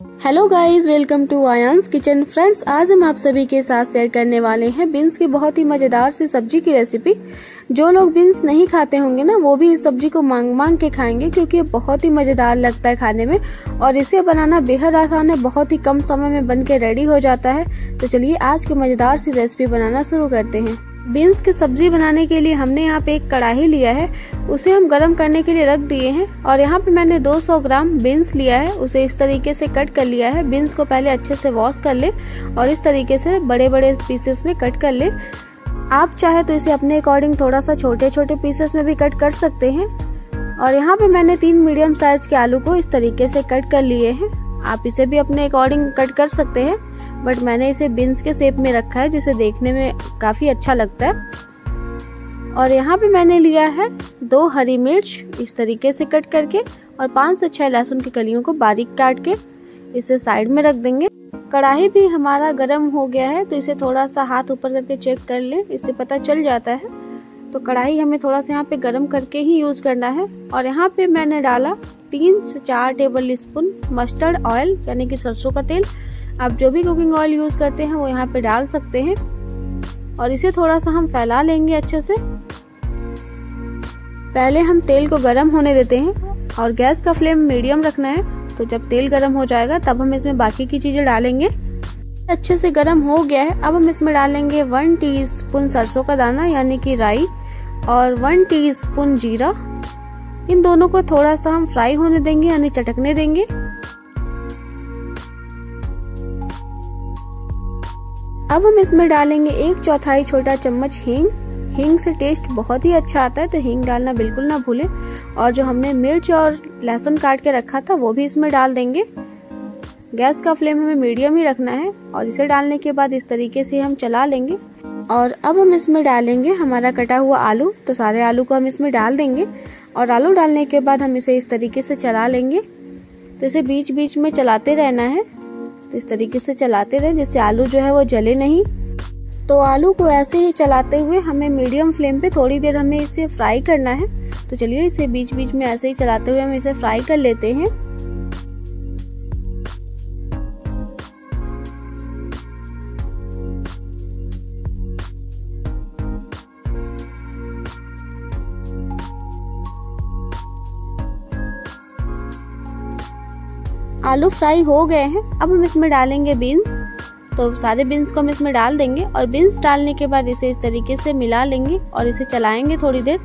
Hello guys welcome to Aayan's kitchen friends आज हम आप सभी के साथ शेयर करने वाले हैं बीन्स की बहुत ही मज़ेदार सी सब्ज़ी की रेसिपी जो लोग बीन्स नहीं खाते होंगे ना, वो भी इस सब्ज़ी को मांग मांग के खाएँगे क्योंकि ये बहुत ही मज़ेदार लगता है खाने में और इसे बनाना बेहद आसान है, बहुत ही कम समय में बन के रेडी हो जाता है। तो चलिए आज की मज़ेदार सी रेसिपी बनाना शुरू करते हैं। बीन्स की सब्ज़ी बनाने के लिए हमने यहाँ पे एक कढ़ाई लिया है। उसे हम गरम करने के लिए रख दिए हैं और यहाँ पे मैंने 200 ग्राम बीन्स लिया है। उसे इस तरीके से कट कर लिया है। बीन्स को पहले अच्छे से वॉश कर ले और इस तरीके से बड़े बड़े पीसेस में कट कर ले। आप चाहे तो इसे अपने अकॉर्डिंग थोड़ा सा छोटे छोटे पीसेस में भी कट कर सकते हैं। और यहाँ पे मैंने तीन मीडियम साइज़ के आलू को इस तरीके से कट कर लिए हैं। आप इसे भी अपने अकॉर्डिंग कट कर सकते हैं। बट मैंने इसे बिन्स के शेप में रखा है, जिसे देखने में काफ़ी अच्छा लगता है। और यहाँ पे मैंने लिया है दो हरी मिर्च इस तरीके से कट करके और पाँच से छह लहसुन की कलियों को बारीक काट के इसे साइड में रख देंगे। कढ़ाई भी हमारा गर्म हो गया है तो इसे थोड़ा सा हाथ ऊपर करके चेक कर ले, इससे पता चल जाता है। तो कढ़ाई हमें थोड़ा सा यहाँ पे गर्म करके ही यूज़ करना है। और यहाँ पे मैंने डाला तीन से चार टेबल स्पून मस्टर्ड ऑयल, यानी कि सरसों का तेल आप जो भी कुकिंग ऑयल यूज़ करते हैं, वो यहाँ पे डाल सकते हैं। और इसे थोड़ा सा हम फैला लेंगे अच्छे से। पहले हम तेल को गर्म होने देते हैं और गैस का फ्लेम मीडियम रखना है। तो जब तेल गर्म हो जाएगा, तब हम इसमें बाकी की चीज़ें डालेंगे। अच्छे से गर्म हो गया है, अब हम इसमें डालेंगे वन टीस्पून सरसों का दाना, यानी कि राई, और वन टीस्पून जीरा। इन दोनों को थोड़ा सा हम फ्राई होने देंगे, यानी चटकने देंगे। अब हम इसमें डालेंगे एक चौथाई छोटा चम्मच हींग। हींग से टेस्ट बहुत ही अच्छा आता है तो हींग डालना बिल्कुल ना भूलें। और जो हमने मिर्च और लहसुन काट के रखा था, वो भी इसमें डाल देंगे। गैस का फ्लेम हमें मीडियम ही रखना है, और इसे डालने के बाद इस तरीके से हम चला लेंगे। और अब हम इसमें डालेंगे हमारा कटा हुआ आलू तो सारे आलू को हम इसमें डाल देंगे। और आलू डालने के बाद हम इसे इस तरीके से चला लेंगे। तो इसे बीच बीच में चलाते रहना है। तो इस तरीके से चलाते रहें, जिससे आलू जो है वो जले नहीं। तो आलू को ऐसे ही चलाते हुए हमें मीडियम फ्लेम पे थोड़ी देर हमें इसे फ्राई करना है। तो चलिए इसे बीच बीच में ऐसे ही चलाते हुए हम इसे फ्राई कर लेते हैं। आलू फ्राई हो गए हैं, अब हम इसमें डालेंगे बीन्स। तो सारे बीन्स को हम इसमें डाल देंगे और बीन्स डालने के बाद इसे इस तरीके से मिला लेंगे और इसे चलाएँगे थोड़ी देर।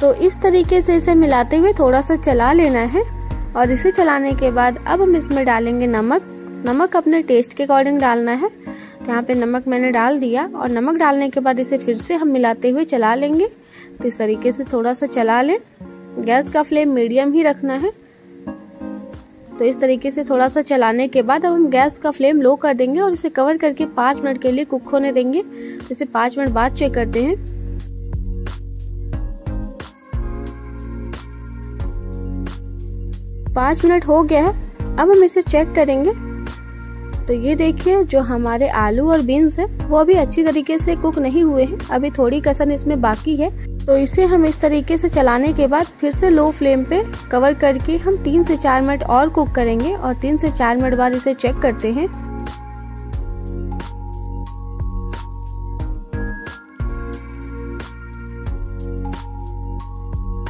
तो इस तरीके से इसे मिलाते हुए थोड़ा सा चला लेना है और इसे चलाने के बाद अब हम इसमें डालेंगे नमक। नमक अपने टेस्ट के अकॉर्डिंग डालना है। तो यहाँ पे नमक मैंने डाल दिया और नमक डालने के बाद इसे फिर से हम मिलाते हुए चला लेंगे। तो इस तरीके से थोड़ा सा चला लें। गैस का फ्लेम मीडियम ही रखना है। तो इस तरीके से थोड़ा सा चलाने के बाद अब हम गैस का फ्लेम लो कर देंगे और इसे कवर करके पाँच मिनट के लिए कुक होने देंगे। इसे पाँच मिनट बाद चेक करते हैं। पाँच मिनट हो गया है। अब हम इसे चेक करेंगे। तो ये देखिए, जो हमारे आलू और बीन्स है, वो अभी अच्छी तरीके से कुक नहीं हुए हैं। अभी थोड़ी कसन इसमें बाकी है। तो इसे हम इस तरीके से चलाने के बाद फिर से लो फ्लेम पे कवर करके हम तीन से चार मिनट और कुक करेंगे और तीन से चार मिनट बाद इसे चेक करते हैं।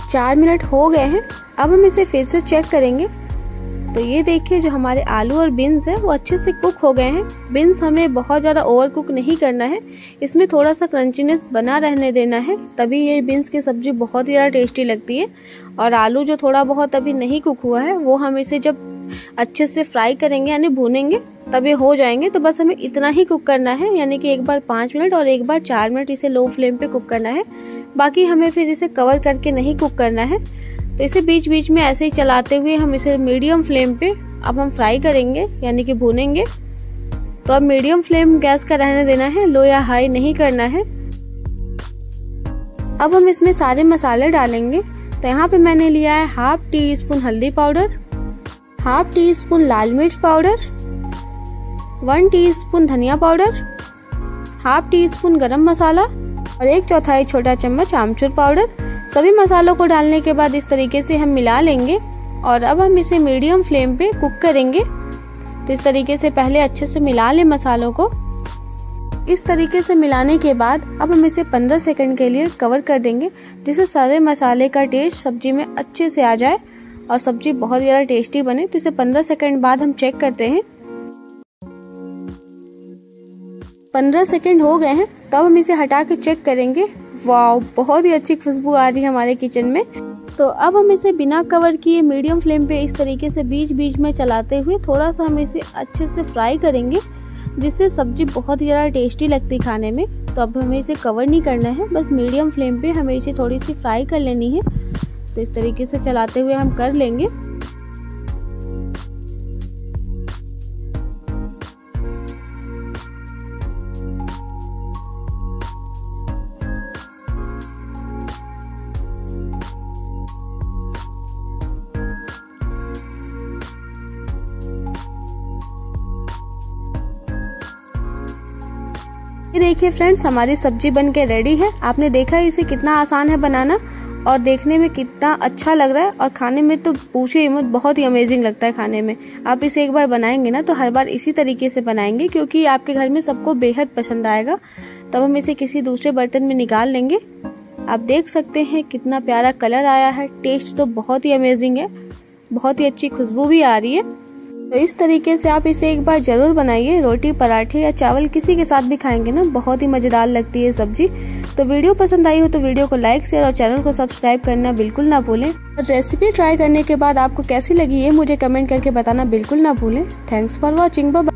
चार मिनट हो गए हैं। अब हम इसे फिर से चेक करेंगे। तो ये देखिए, जो हमारे आलू और बीन्स है, वो अच्छे से कुक हो गए हैं। बीन्स हमें बहुत ज़्यादा ओवर कुक नहीं करना है। इसमें थोड़ा सा क्रंचीनेस बना रहने देना है, तभी ये बीन्स की सब्ज़ी बहुत ही ज़्यादा टेस्टी लगती है। और आलू जो थोड़ा बहुत अभी नहीं कुक हुआ है, वो हम इसे जब अच्छे से फ्राई करेंगे, यानी भूनेंगे तब ये हो जाएँगे। तो बस हमें इतना ही कुक करना है, यानी कि एक बार पाँच मिनट और एक बार चार मिनट इसे लो फ्लेम पे कुक करना है। बाकी हमें फिर इसे कवर करके नहीं कुक करना है। तो इसे बीच बीच में ऐसे ही चलाते हुए हम इसे मीडियम फ्लेम पे अब हम फ्राई करेंगे, यानी कि भूनेंगे। तो अब मीडियम फ्लेम गैस का रहने देना है लो या हाई नहीं करना है। अब हम इसमें सारे मसाले डालेंगे। तो यहाँ पे मैंने लिया है हाफ़ टी स्पून हल्दी पाउडर हाफ़ टी स्पून लाल मिर्च पाउडर वन टी स्पून धनिया पाउडर हाफ़ टी स्पून गरम मसाला और एक चौथाई छोटा चम्मच आमचूर पाउडर सभी मसालों को डालने के बाद इस तरीके से हम मिला लेंगे और अब हम इसे मीडियम फ्लेम पे कुक करेंगे। तो तो इस तरीके से पहले अच्छे से मिला लें मसालों को। इस तरीके से मिलाने के बाद अब हम इसे 15 सेकंड के लिए कवर कर देंगे, जिससे सारे मसाले का टेस्ट सब्ज़ी में अच्छे से आ जाए और सब्ज़ी बहुत ज़्यादा टेस्टी बने। तो इसे 15 सेकंड बाद हम चेक करते हैं। 15 सेकंड हो गए हैं, तब हम इसे हटा के चेक करेंगे। वाह बहुत ही अच्छी खुशबू आ रही है हमारे किचन में। तो अब हम इसे बिना कवर किए मीडियम फ्लेम पे इस तरीके से बीच बीच में चलाते हुए थोड़ा सा हम इसे अच्छे से फ्राई करेंगे, जिससे सब्ज़ी बहुत ही ज़्यादा टेस्टी लगती खाने में। तो अब हमें इसे कवर नहीं करना है, बस मीडियम फ्लेम पे हमें इसे थोड़ी सी फ्राई कर लेनी है। तो इस तरीके से चलाते हुए हम कर लेंगे। देखिए फ्रेंड्स हमारी सब्ज़ी बन के रेडी है। आपने देखा इसे कितना आसान है बनाना और देखने में कितना अच्छा लग रहा है और खाने में तो पूछे मत, बहुत ही अमेजिंग लगता है खाने में। आप इसे एक बार बनाएँगे ना तो हर बार इसी तरीके से बनाएँगे क्योंकि आपके घर में सबको बेहद पसंद आएगा। तब हम इसे किसी दूसरे बर्तन में निकाल लेंगे। आप देख सकते हैं कितना प्यारा कलर आया है। टेस्ट तो बहुत ही अमेजिंग है। बहुत ही अच्छी खुशबू भी आ रही है। तो इस तरीके से आप इसे एक बार ज़रूर बनाइए। रोटी, पराठे या चावल किसी के साथ भी खाएँगे ना, बहुत ही मज़ेदार लगती है सब्ज़ी। तो वीडियो पसंद आई हो तो वीडियो को लाइक, शेयर और चैनल को सब्सक्राइब करना बिल्कुल ना भूलें। और रेसिपी ट्राई करने के बाद आपको कैसी लगी ये मुझे कमेंट करके बताना बिल्कुल ना भूलें। Thanks for watching. बाय